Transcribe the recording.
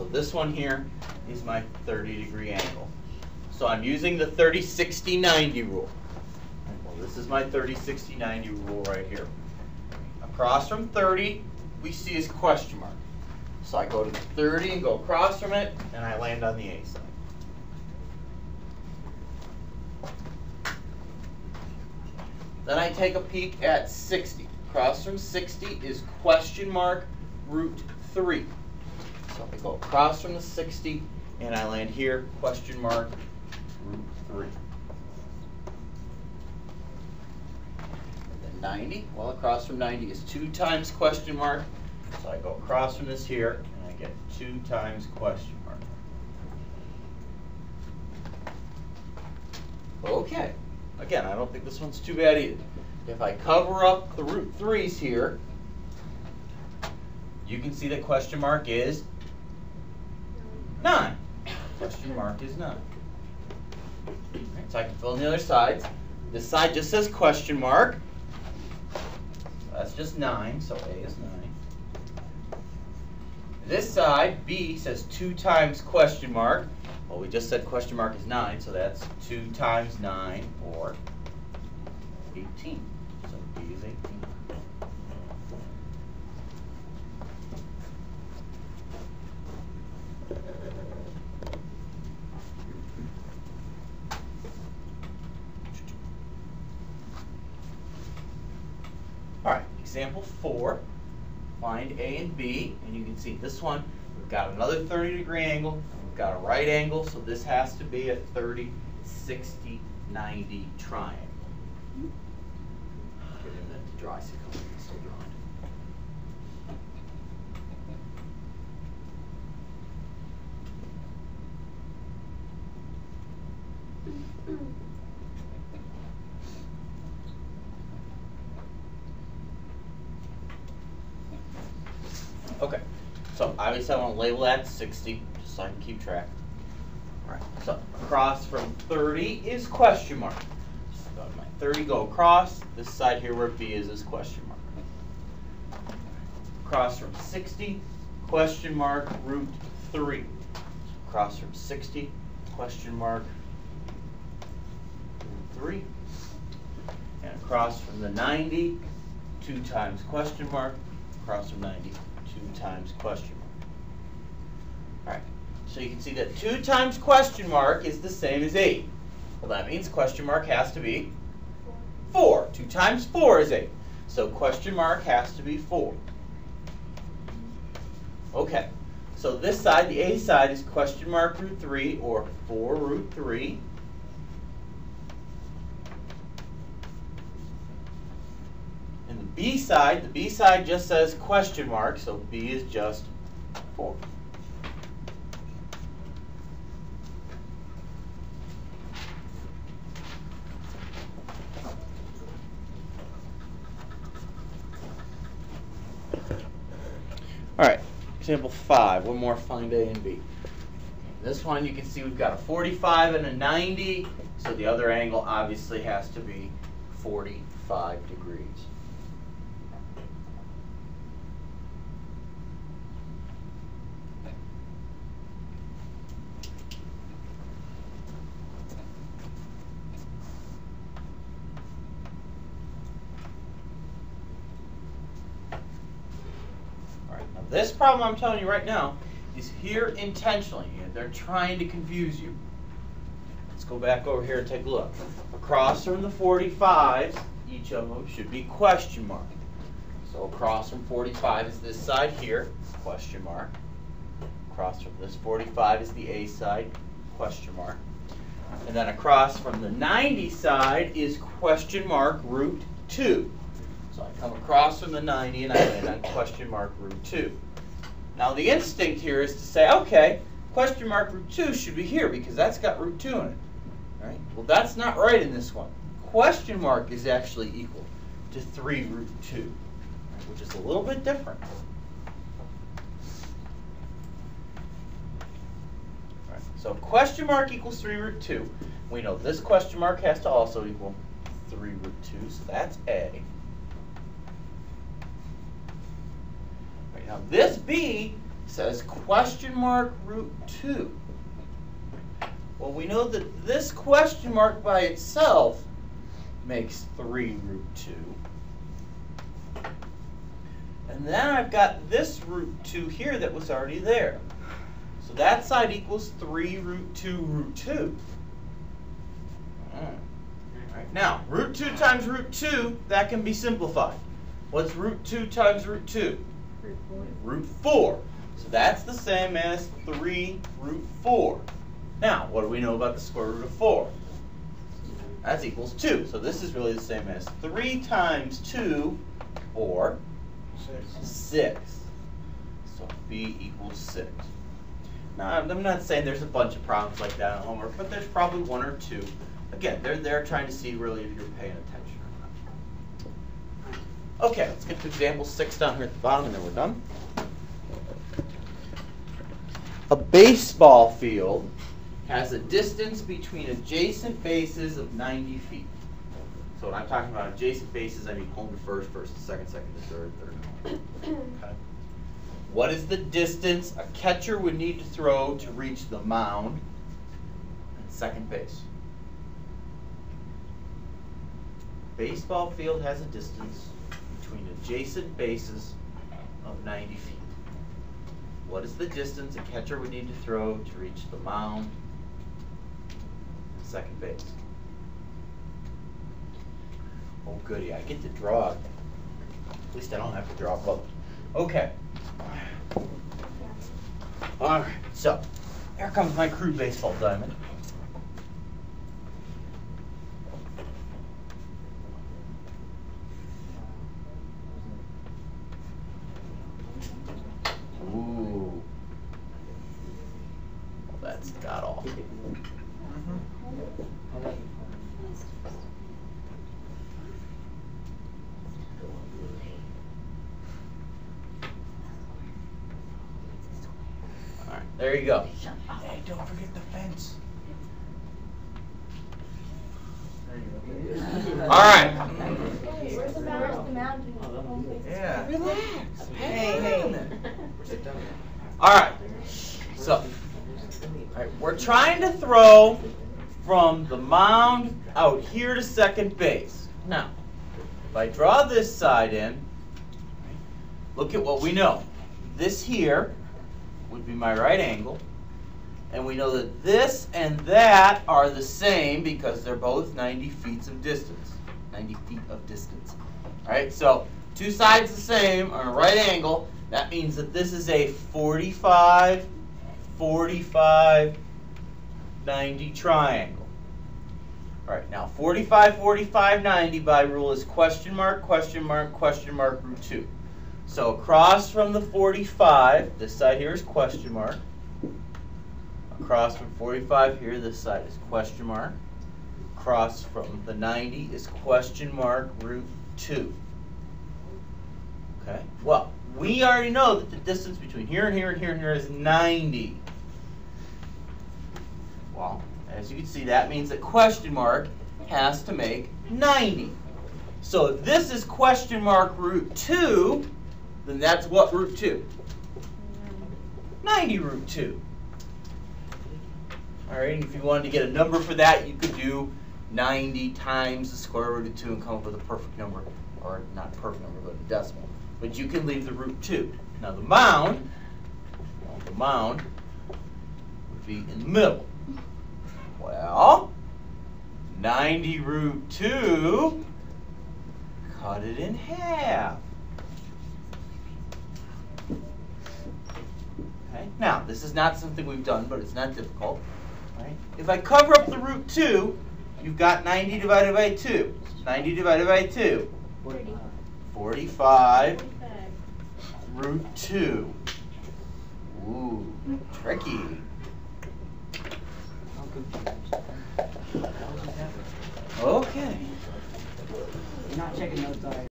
So this one here is my 30 degree angle. So I'm using the 30, 60, 90 rule. Well, this is my 30, 60, 90 rule right here. Across from 30, we see is question mark. So I go to 30 and go across from it, and I land on the A side. Then I take a peek at 60. Across from 60 is question mark root 3. So I go across from the 60 and I land here, question mark root 3. And then 90, well across from 90 is 2 times question mark. So I go across from this here and I get 2 times question mark. Okay. Again, I don't think this one's too bad either. If I cover up the root 3's here, you can see that question mark is 9. Question mark is 9. Right, so I can fill in the other sides. This side just says question mark. So that's just 9, so A is 9. This side, B, says 2 times question mark. Well, we just said question mark is 9, so that's 2 times 9, or 18. So B is 18. All right, example 4. Find A and B, and you can see this one, we've got another 30 degree angle, we've got a right angle, so this has to be a 30, 60, 90 triangle. Him the dry so still. Okay, so obviously I want to label that 60, just so I can keep track. All right, so across from 30 is question mark. So my 30 go across, this side here where B is is question mark. Across from 60, question mark, root 3. Across from 60, question mark, 3. And across from the 90, 2 times question mark, across from 90, 2 times question mark. All right, so you can see that 2 times question mark is the same as 8. Well, that means question mark has to be 4. 2 times 4 is 8. So question mark has to be 4. Okay, so this side, the A side, is question mark root 3 or 4 root 3. And the B side, the B side just says question mark, so B is just 4. All right, example 5, one more find A and B. This one you can see we've got a 45 and a 90, so the other angle obviously has to be 45 degrees. This problem I'm telling you right now is here intentionally. And they're trying to confuse you. Let's go back over here and take a look. Across from the 45s, each of them should be question mark. So across from 45 is this side here, question mark. Across from this 45 is the A side, question mark. And then across from the 90 side is question mark root 2. So I come across from the 90 and I land on question mark root 2. Now the instinct here is to say, okay, question mark root 2 should be here because that's got root 2 in it. Right? Well, that's not right in this one. Question mark is actually equal to 3 root 2, right, which is a little bit different. So question mark equals 3 root 2. We know this question mark has to also equal 3 root 2, so that's A. now this B says question mark root 2. Well, we know that this question mark by itself makes 3 root 2. And then I've got this root 2 here that was already there. So that side equals 3 root 2 root 2. Hmm. Right. Now, root 2 times root 2, that can be simplified. What's root 2 times root 2? Root four. Root 4. So that's the same as 3 root 4. Now, what do we know about the square root of 4? That's equals 2. So this is really the same as 3 times 2, or 6. So B equals 6. Now, I'm not saying there's a bunch of problems like that in homework, but there's probably one or two. Again, they're there trying to see really if you're paying attention. Okay, let's get to example 6 down here at the bottom, and then we're done. A baseball field has a distance between adjacent bases of 90 feet. So when I'm talking about adjacent bases, I mean home to first, first to second, second to third, third to home. Okay. What is the distance a catcher would need to throw to reach the mound and second base? Baseball field has a distance between adjacent bases of 90 feet. What is the distance a catcher would need to throw to reach the mound and second base? Oh goody, I get to draw. At least I don't have to draw both. Okay. Alright, so here comes my crude baseball diamond. Ooh. Well, that's got off. Alright, there you go. Hey, don't forget the fence. Alright. Hey, where's the mound? The mound. Yeah. Relax. Hey, hey. Alright. So, alright, we're trying to throw from the mound out here to second base. Now, if I draw this side in, look at what we know. This here would be my right angle. And we know that this and that are the same because they're both 90 feet of distance. 90 feet of distance. Alright, so two sides the same on a right angle. That means that this is a 45, 45, 90 triangle. Alright, now 45, 45, 90 by rule is question mark, question mark, question mark, root 2. So across from the 45, this side here is question mark. Across from 45 here, this side is question mark. Across from the 90 is question mark root 2. Okay, well, we already know that the distance between here and here and here and here is 90. Well, as you can see, that means that question mark has to make 90. So if this is question mark root 2, then that's what root 2? 90 root 2. All right, and if you wanted to get a number for that, you could do 90 times the square root of 2 and come up with a perfect number, or not perfect number, but a decimal. But you can leave the root 2. Now the mound, well, the mound would be in the middle. Well, 90 root 2, cut it in half. Okay, now this is not something we've done, but it's not difficult. Right? If I cover up the root 2, you've got 90 divided by 2. 90 divided by 2. 45 45 root 2. Ooh, tricky. Okay. You're not checking those diagrams.